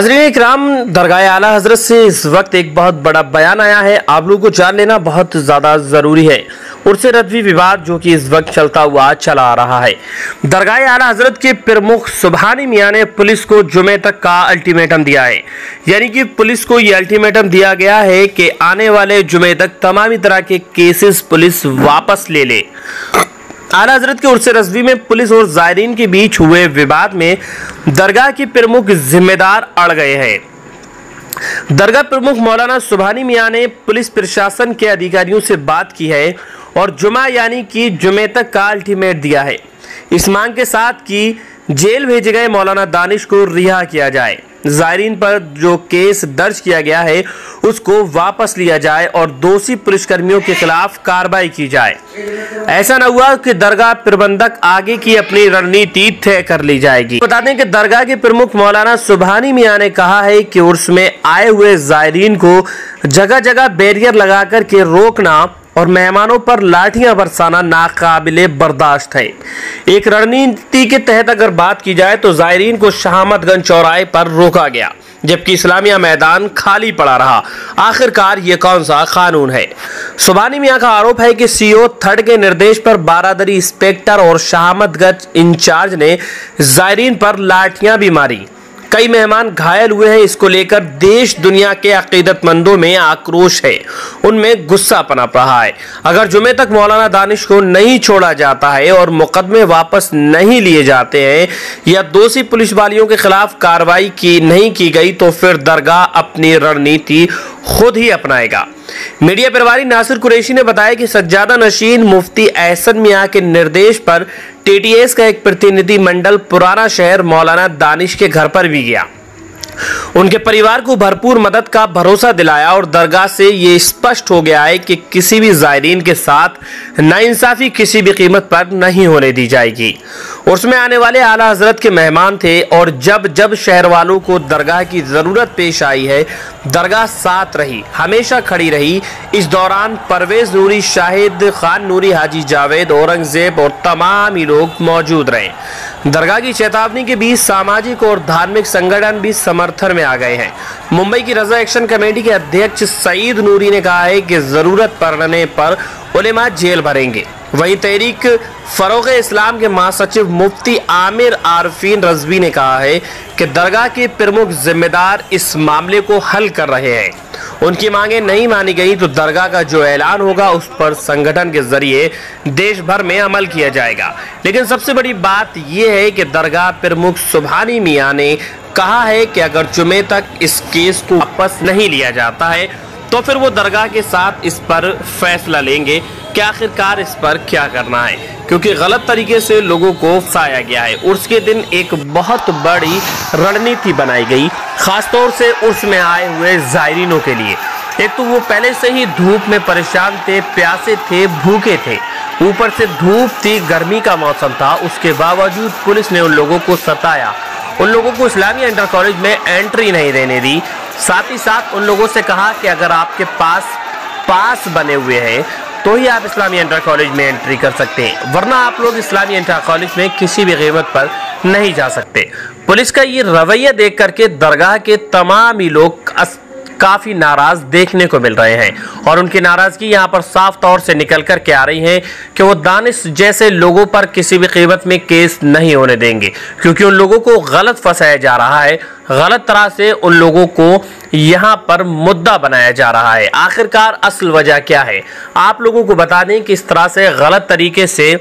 हजरीन इकराम दरगाह आला हज़रत से इस वक्त एक बहुत बड़ा बयान आया है। आप लोगों को जान लेना बहुत ज़्यादा ज़रूरी है। उर्स रद्वी विवाद जो कि इस वक्त चलता हुआ चला आ रहा है। दरगाह आला हज़रत के प्रमुख सुबहानी मियाँ ने पुलिस को जुमे तक का अल्टीमेटम दिया है। यानी कि पुलिस को ये अल्टीमेटम दिया गया है कि आने वाले जुमे तक तमामी तरह के केसेस पुलिस वापस ले ले। आला हज़रत के उर्स रजवी में पुलिस और जायरीन के बीच हुए विवाद में दरगाह के प्रमुख जिम्मेदार अड़ गए हैं। दरगाह प्रमुख मौलाना सुबहानी मियाँ ने पुलिस प्रशासन के अधिकारियों से बात की है और जुमा यानी कि जुमे तक का अल्टीमेट दिया है। इस मांग के साथ कि जेल भेजे गए मौलाना दानिश को रिहा किया जाए। जायरीन पर जो केस दर्ज किया गया है, उसको वापस लिया जाए और दोषी पुलिसकर्मियों के खिलाफ कार्रवाई की जाए। ऐसा न हुआ कि दरगाह प्रबंधक आगे की अपनी रणनीति तय कर ली जाएगी। बता दें कि दरगाह के प्रमुख मौलाना सुबहानी मियाँ ने कहा है कि उर्स में आए हुए जायरीन को जगह जगह बैरियर लगाकर के रोकना और मेहमानों पर लाठियाँ बरसाना नाकाबिले बर्दाश्त है। एक रणनीति के तहत अगर बात की जाए तो जायरीन को शहामतगंज चौराहे पर रोका गया, जबकि इस्लामिया मैदान खाली पड़ा रहा। आखिरकार ये कौन सा कानून है? सुबानी मियाँ का आरोप है कि सीओ थर्ड के निर्देश पर बारादरी इंस्पेक्टर और शहामतगंज इंचार्ज ने जायरीन पर लाठियाँ भी मारी। कई मेहमान घायल हुए हैं। इसको लेकर देश, दुनिया के अकीदतमंदों में आक्रोश है। उनमें गुस्सा पनप रहा है। अगर जुमे तक मौलाना दानिश को नहीं छोड़ा जाता है और मुकदमे वापस नहीं लिए जाते हैं या दोषी पुलिस वालियों के खिलाफ कार्रवाई की नहीं की गई तो फिर दरगाह अपनी रणनीति खुद ही अपनाएगा। मीडिया प्रभारी नासिर कुरैशी ने बताया कि सज्जादा नशीन मुफ्ती एहसन मियाँ के निर्देश पर टीटीएस का एक प्रतिनिधि मंडल पुराना शहर मौलाना दानिश के घर पर भी गया। उनके परिवार को भरपूर मदद का भरोसा दिलाया और दरगाह से ये स्पष्ट हो गया है कि किसी भी जायरीन के साथ नाइंसाफी किसी भी कीमत पर नहीं होने दी जाएगी। उसमें आने वाले आला हज़रत के मेहमान थे और जब जब शहर वालों को दरगाह की ज़रूरत पेश आई है, दरगाह साथ रही, हमेशा खड़ी रही। इस दौरान परवेज नूरी शाहिद, खान नूरी हाजी जावेद, औरंगज़ेब और तमाम ही लोग मौजूद रहे। दरगाह की चेतावनी के बीच सामाजिक और धार्मिक संगठन भी समर्थन में आ गए हैं। मुंबई की रजा एक्शन कमेटी के अध्यक्ष सईद नूरी ने कहा है कि ज़रूरत पड़ने पर उलेमा जेल भरेंगे। वहीं तहरीक फरोग इस्लाम के महासचिव मुफ्ती आमिर आरफीन रजवी ने कहा है कि दरगाह के प्रमुख जिम्मेदार इस मामले को हल कर रहे हैं। उनकी मांगे नहीं मानी गई तो दरगाह का जो ऐलान होगा उस पर संगठन के ज़रिए देश भर में अमल किया जाएगा। लेकिन सबसे बड़ी बात यह है कि दरगाह प्रमुख सुबहानी मियाँ ने कहा है कि अगर जुमे तक इस केस को वापस नहीं लिया जाता है तो फिर वो दरगाह के साथ इस पर फैसला लेंगे। कि आखिरकार इस पर क्या करना है? क्योंकि गलत तरीके से लोगों को फसाया गया है। उर्स के दिन एक बहुत बड़ी रणनीति बनाई गई, खासतौर से उर्स में आए हुए जायरीनों के लिए। एक तो वो पहले से ही धूप में परेशान थे, प्यासे थे, भूखे थे। ऊपर से धूप थी, गर्मी का मौसम था। उसके बावजूद पुलिस ने उन लोगों को सताया। उन लोगों को इस्लामी इंटर कॉलेज में एंट्री नहीं देने दी। साथ ही साथ उन लोगों से कहा कि अगर आपके पास पास बने हुए हैं तो ही आप इस्लामी इंटर कॉलेज में एंट्री कर सकते हैं, वरना आप लोग इस्लामी इंटर कॉलेज में किसी भी कीमत पर नहीं जा सकते। पुलिस का ये रवैया देख करके दरगाह के तमाम ही लोग काफ़ी नाराज़ देखने को मिल रहे हैं और उनकी नाराज़गी यहाँ पर साफ़ तौर से निकल कर के आ रही है कि वो दानिश जैसे लोगों पर किसी भी कीमत में केस नहीं होने देंगे, क्योंकि उन लोगों को गलत फंसाया जा रहा है। गलत तरह से उन लोगों को यहाँ पर मुद्दा बनाया जा रहा है। आखिरकार असल वजह क्या है? आप लोगों को बता दें कि इस तरह से गलत तरीके से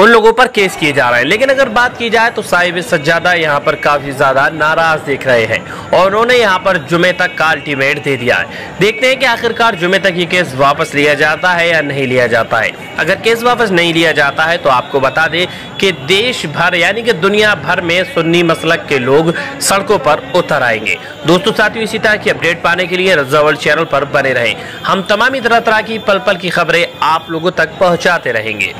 उन लोगों पर केस किए जा रहे हैं। लेकिन अगर बात की जाए तो साहिब सज्जादा यहाँ पर काफ़ी ज़्यादा नाराज़ दिख रहे हैं और उन्होंने यहाँ पर जुमे तक का अल्टीमेट दे दिया है। देखते हैं कि आखिरकार जुमे तक ये केस वापस लिया जाता है या नहीं लिया जाता है। अगर केस वापस नहीं लिया जाता है तो आपको बता दें कि देश भर, यानी कि दुनिया भर में सुन्नी मसलक के लोग सड़कों पर उतर आएँगे। दोस्तों, साथियों, इसी तरह की अपडेट पाने के लिए रजा चैनल पर बने रहें। हम तमाम तरह तरह की पल पल की खबरें आप लोगों तक पहुँचाते रहेंगे।